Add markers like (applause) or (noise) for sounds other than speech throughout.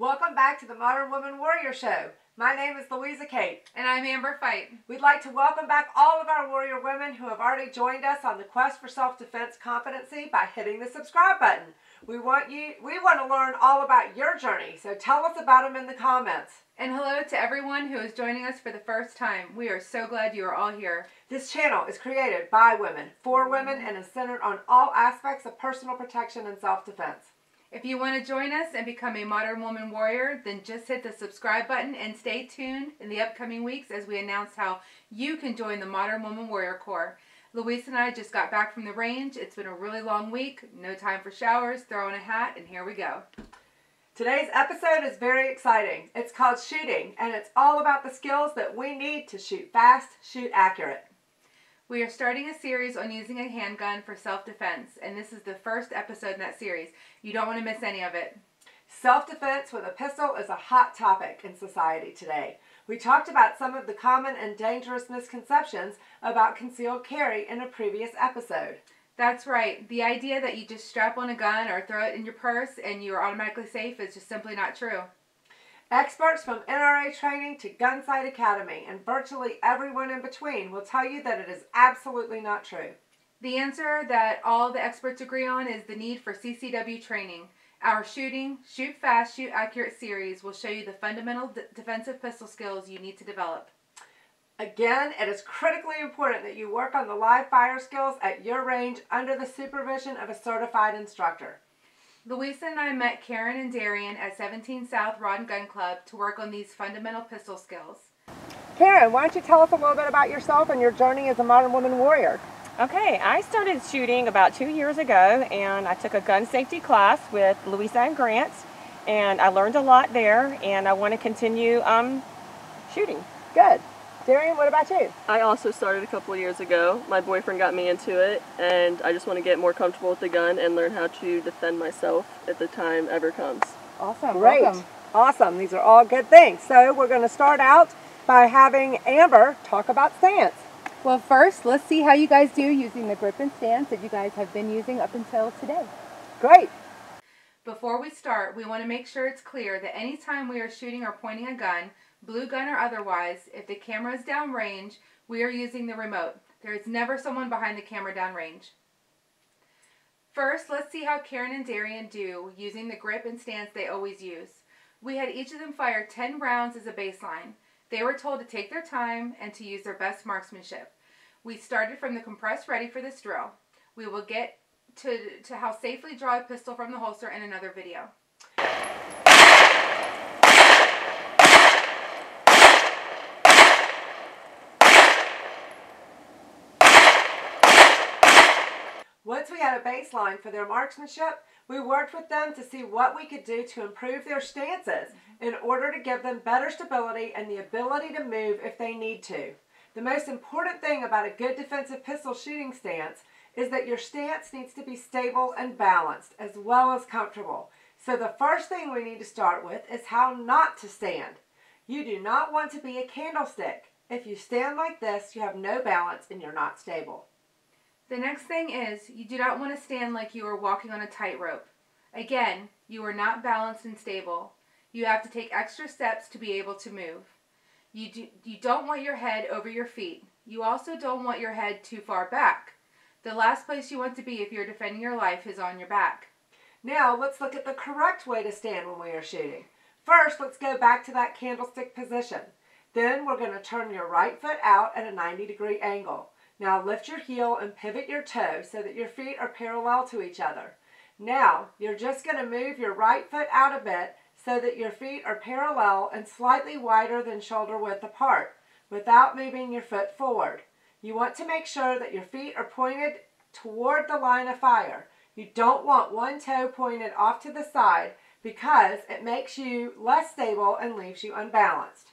welcome back to the Modern Woman Warrior Show. My name is Louisa Kate. And I'm Amber Fight. We'd like to welcome back all of our warrior women who have already joined us on the quest for self-defense competency by hitting the subscribe button. We want you we want to learn all about your journey, so tell us about them in the comments. And hello to everyone who is joining us for the first time. We are so glad you are all here. This channel is created by women, for women, and is centered on all aspects of personal protection and self-defense. If you want to join us and become a modern woman warrior, then just hit the subscribe button and stay tuned in the upcoming weeks as we announce how you can join the Modern Woman Warrior Corps. Louise and I just got back from the range. It's been a really long week. No time for showers, throw on a hat, and here we go. Today's episode is very exciting. It's called Shooting, and it's all about the skills that we need to shoot fast, shoot accurate. We are starting a series on using a handgun for self defense, and this is the first episode in that series. You don't want to miss any of it. Self defense with a pistol is a hot topic in society today. We talked about some of the common and dangerous misconceptions about concealed carry in a previous episode. That's right. The idea that you just strap on a gun or throw it in your purse and you are automatically safe is just simply not true. Experts from NRA training to Gunsite Academy and virtually everyone in between will tell you that it is absolutely not true. The answer that all the experts agree on is the need for CCW training. Our Shooting, Shoot Fast, Shoot Accurate series will show you the fundamental defensive pistol skills you need to develop. Again, it is critically important that you work on the live fire skills at your range under the supervision of a certified instructor. Louisa and I met Karen and Darian at 17 South Rod and Gun Club to work on these fundamental pistol skills. Karen, why don't you tell us a little bit about yourself and your journey as a modern woman warrior? Okay, I started shooting about two years ago and I took a gun safety class with Louisa and Grant and I learned a lot there and I want to continue um, shooting. Good. Darian, what about you? I also started a couple years ago. My boyfriend got me into it, and I just want to get more comfortable with the gun and learn how to defend myself if the time ever comes. Awesome. Great. Welcome. Awesome. These are all good things. So we're going to start out by having Amber talk about stance. Well, first, let's see how you guys do using the grip and stance that you guys have been using up until today. Great. Before we start, we want to make sure it's clear that anytime we are shooting or pointing a gun, blue gun or otherwise, if the camera is downrange, we are using the remote. There is never someone behind the camera downrange. First, let's see how Karen and Darian do using the grip and stance they always use. We had each of them fire 10 rounds as a baseline. They were told to take their time and to use their best marksmanship. We started from the compressed ready for this drill. We will get to, to how safely draw a pistol from the holster in another video. Once we had a baseline for their marksmanship, we worked with them to see what we could do to improve their stances mm-hmm. in order to give them better stability and the ability to move if they need to. The most important thing about a good defensive pistol shooting stance is that your stance needs to be stable and balanced as well as comfortable. So the first thing we need to start with is how not to stand. You do not want to be a candlestick. If you stand like this, you have no balance and you're not stable. The next thing is you do not want to stand like you are walking on a tightrope. Again, you are not balanced and stable. You have to take extra steps to be able to move. You, do, you don't want your head over your feet. You also don't want your head too far back. The last place you want to be if you're defending your life is on your back. Now let's look at the correct way to stand when we are shooting. First, let's go back to that candlestick position. Then we're going to turn your right foot out at a 90 degree angle. Now lift your heel and pivot your toe so that your feet are parallel to each other. Now you're just going to move your right foot out a bit so that your feet are parallel and slightly wider than shoulder width apart without moving your foot forward. You want to make sure that your feet are pointed toward the line of fire. You don't want one toe pointed off to the side because it makes you less stable and leaves you unbalanced.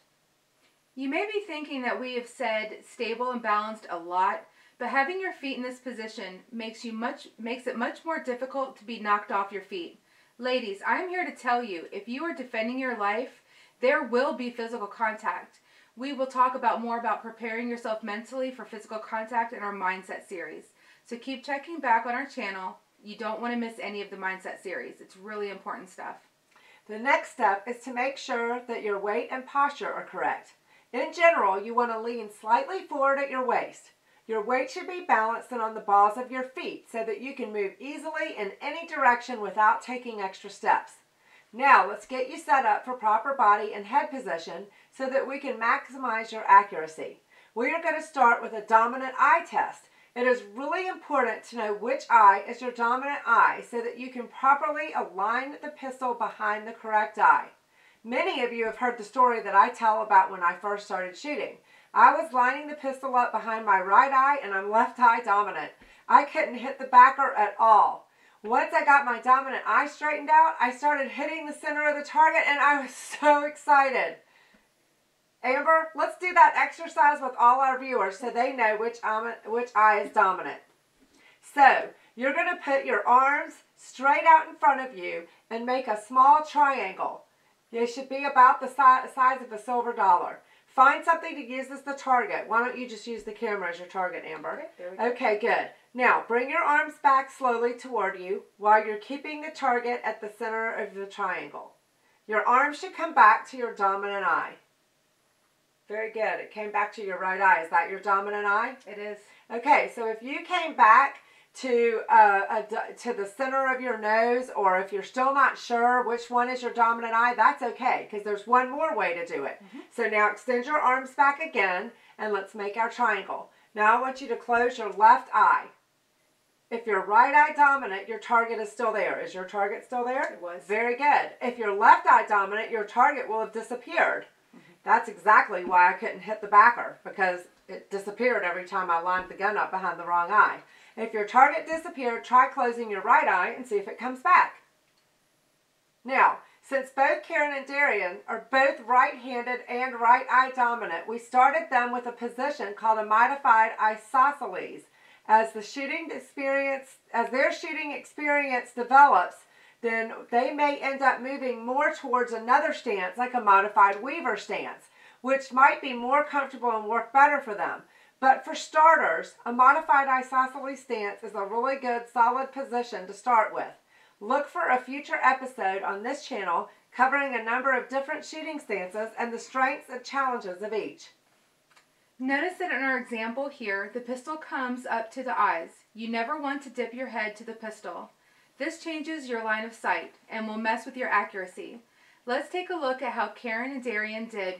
You may be thinking that we have said stable and balanced a lot, but having your feet in this position makes you much makes it much more difficult to be knocked off your feet. Ladies, I'm here to tell you, if you are defending your life, there will be physical contact. We will talk about more about preparing yourself mentally for physical contact in our mindset series. So keep checking back on our channel. You don't want to miss any of the mindset series. It's really important stuff. The next step is to make sure that your weight and posture are correct. In general, you want to lean slightly forward at your waist. Your weight should be balanced and on the balls of your feet so that you can move easily in any direction without taking extra steps. Now, let's get you set up for proper body and head position so that we can maximize your accuracy. We are going to start with a dominant eye test. It is really important to know which eye is your dominant eye so that you can properly align the pistol behind the correct eye. Many of you have heard the story that I tell about when I first started shooting. I was lining the pistol up behind my right eye and I'm left eye dominant. I couldn't hit the backer at all. Once I got my dominant eye straightened out, I started hitting the center of the target and I was (laughs) so excited. Amber, let's do that exercise with all our viewers so they know which, um, which eye is dominant. So, you're going to put your arms straight out in front of you and make a small triangle. It should be about the si size of a silver dollar. Find something to use as the target. Why don't you just use the camera as your target, Amber? Okay, okay, good. Now, bring your arms back slowly toward you while you're keeping the target at the center of the triangle. Your arms should come back to your dominant eye. Very good. It came back to your right eye. Is that your dominant eye? It is. Okay, so if you came back to uh, a, to the center of your nose, or if you're still not sure which one is your dominant eye, that's okay because there's one more way to do it. Mm -hmm. So now extend your arms back again, and let's make our triangle. Now I want you to close your left eye. If you're right eye dominant, your target is still there. Is your target still there? It was. Very good. If you're left eye dominant, your target will have disappeared. That's exactly why I couldn't hit the backer because it disappeared every time I lined the gun up behind the wrong eye. If your target disappeared, try closing your right eye and see if it comes back. Now, since both Karen and Darian are both right-handed and right eye dominant, we started them with a position called a modified isosceles. As the shooting experience, as their shooting experience develops, then they may end up moving more towards another stance, like a modified Weaver stance, which might be more comfortable and work better for them. But for starters, a modified isosceles stance is a really good solid position to start with. Look for a future episode on this channel covering a number of different shooting stances and the strengths and challenges of each. Notice that in our example here, the pistol comes up to the eyes. You never want to dip your head to the pistol. This changes your line of sight and will mess with your accuracy. Let's take a look at how Karen and Darian did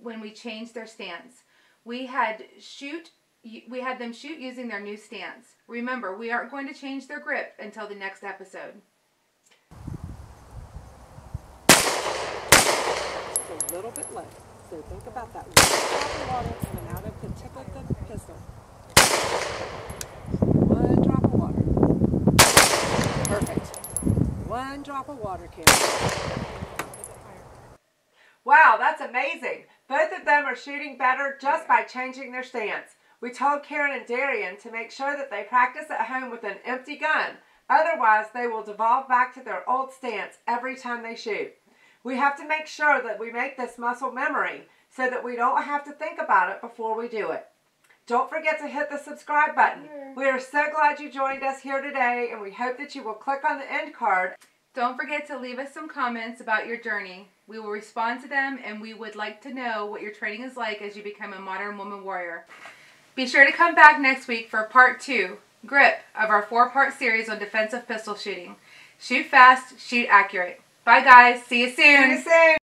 when we changed their stance. We had shoot we had them shoot using their new stance. Remember, we aren't going to change their grip until the next episode. a little bit left. So think about that one drop of water coming out of the tip of the pistol. One drop of water. Perfect. One drop of water, Karen. Wow, that's amazing. Both of them are shooting better just by changing their stance. We told Karen and Darian to make sure that they practice at home with an empty gun. Otherwise, they will devolve back to their old stance every time they shoot. We have to make sure that we make this muscle memory so that we don't have to think about it before we do it. Don't forget to hit the subscribe button. We are so glad you joined us here today and we hope that you will click on the end card. Don't forget to leave us some comments about your journey. We will respond to them and we would like to know what your training is like as you become a modern woman warrior. Be sure to come back next week for part two, grip, of our four-part series on defensive pistol shooting. Shoot fast, shoot accurate. Bye guys, see you soon. See you soon.